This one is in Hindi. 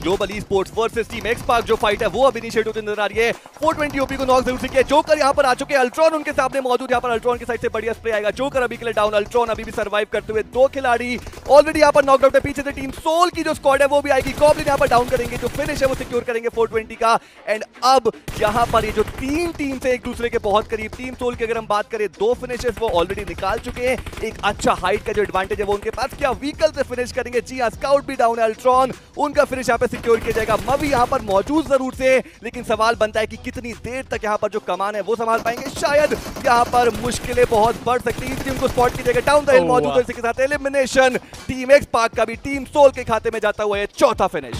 Global sports versus team X park जो फाइट है, वो अब इनिशिएट होती नज़र आ रही है। 420 ओपी को नॉक ज़रूर से किया जोकर यहाँ पर आ चुके अल्ट्रॉन उनके सामने मौजूद, यहाँ पर अल्ट्रॉन की साइड से बढ़िया स्प्रे आएगा। जोकर अभी के लिए डाउन अल्ट्रॉन अभी भी सर्वाइव करते हुए दो खिलाड़ी। ऑलरेडी यहाँ पर नॉकआउट है, पीछे से टीम सोल की जो स्क्वाड है, वो भी आएगी। गॉब्लिन यहाँ पर डाउन करेंगे, जो फिनिश है वो सिक्योर करेंगे 420 का। एंड अब यहाँ पर ये जो तीन टीम से एक दूसरे के बहुत करीब टीम सोल की अगर हम बात करें, दो फिनिशेस वो ऑलरेडी निकाल चुके हैं। एक अच्छा हाइट का जो एडवांटेज है वो उनके पास। क्या व्हीकल से फिनिश करेंगे? जी हाँ स्काउट भी डाउन है अल्ट्रॉन उनका फिनिश यहाँ पे सिक्योर किया जाएगा। मवी यहाँ पर मौजूद ज़रूर से लेकिन सवाल बनता है कि कितनी देर तक यहाँ पर जो कमान है वो संभाल पाएँगे। शायद यहाँ पर मुश्किलें बहुत बढ़ सकती है। टीम को स्पॉट की जगह डाउन द हिल मौजूद है के साथ एलिमिनेशन टीम एक्स पार्क का भी टीम सोल के खाते में जाता हुआ है चौथा फिनिश